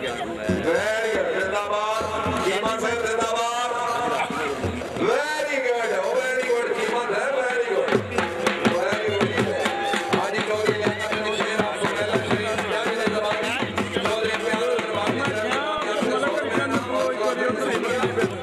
Very good. Sir, Very good. Oh, very good. Very good.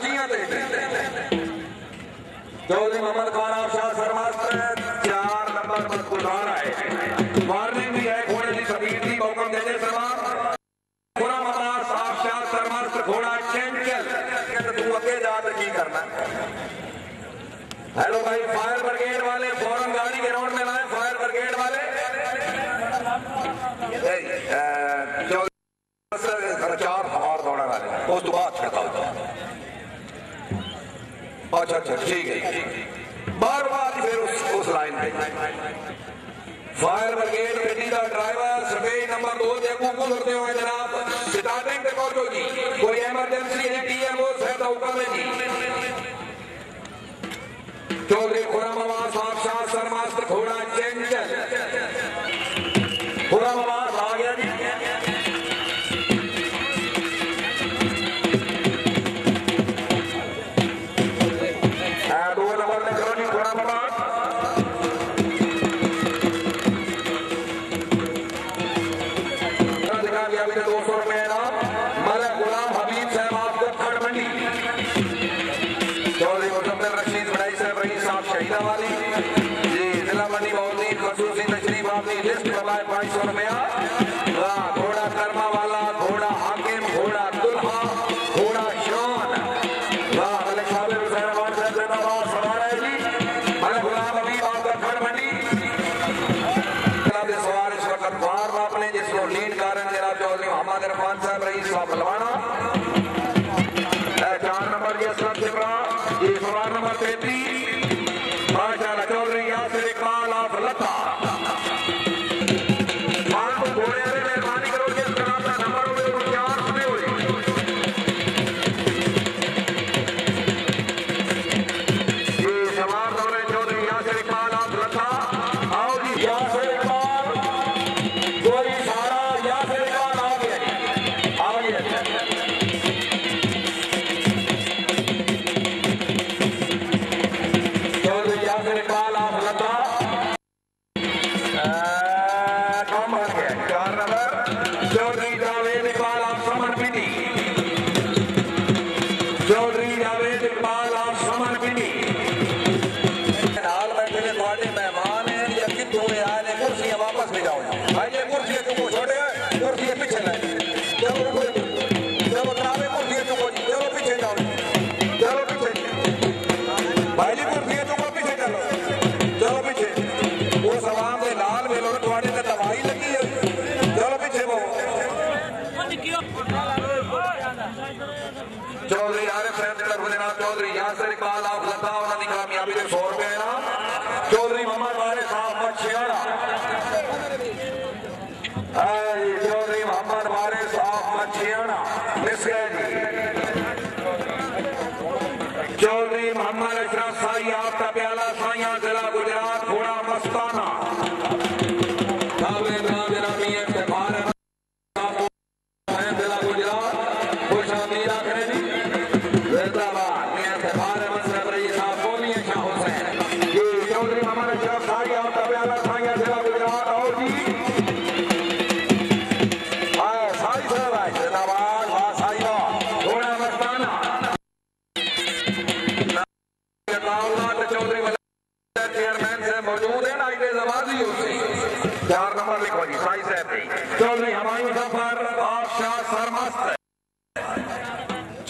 पंजियाँ ते चौधरी मोहम्मद खान और शाह सरमास्त्र चार number पर गुजार आए। वार्निंग भी है, घोड़े की तबीयत की मौकम देने सरमा पूरा मता साफ़ शाह सरमास्त्र घोड़ा चैंपियन तू अगे जा तो की करना? हेलो भाई, फायर ब्रिगेड वाले, फ़ौरन गाड़ी ग्राउंड में लाए, फायर ब्रिगेड वाले। uh, झटकी गई बार बार फिर उस, उस लाइन पे। फायर ब्रिगेड गड्डी का ड्राइवर सर्वे नंबर दो के अगू गुजरते हुए जनाब स्टार्टिंग पे पहुंचो जी कोई एमरजेंसी है डीएमओ सहायता हुक्म है जी। Chaudhary खुरामा Bogota. Miami de forma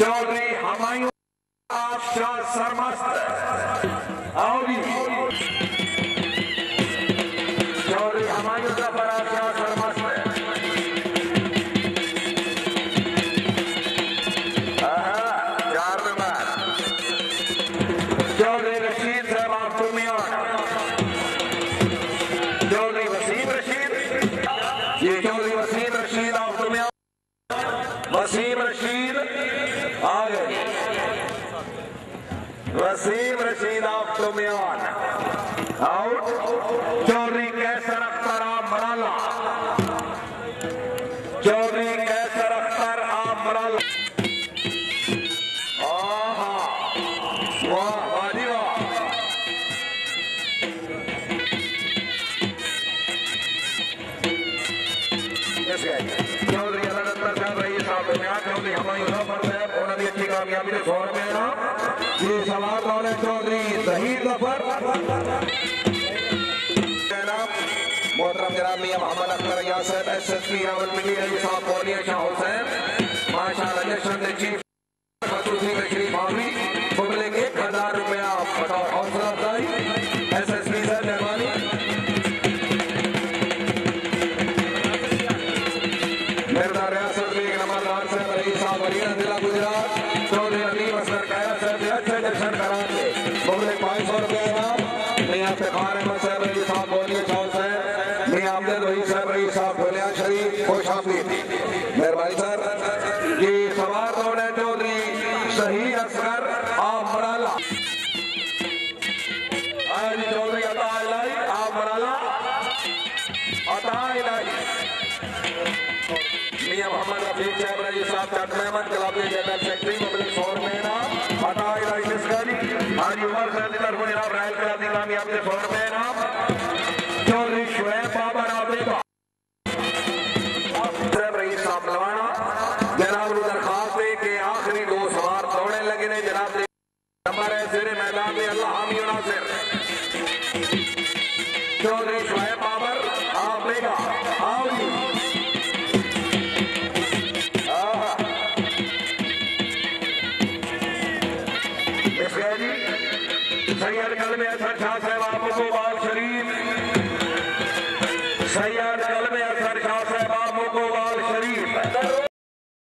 Chaudhary Humayun शर्मस्त आओ जी। और चौरी के सरफ तरा मराला चौरी के सरफ तर आ मराला आहा चौधरी अलग अंदर चल रही है चौधरी हमारी उन्होंने अच्छी कामयाबी ने छोड़ में ये सवाल वाले चौधरी? सही ज़फ़र मोहतरम जनाब मियाँ Mohammad Akhtar Yasir S S P Rawalpindi साहब बोलिए Shah Hussain Ahli dole kata alai, amarala, atai lai. मियाँ मोहम्मद रफीक साहब रज़ी साहब चक मेहमद क्लब के जनरल सेक्रेटरी पब्लिक फोरम में ना अटाई लाई लश्करी हरी उमर सर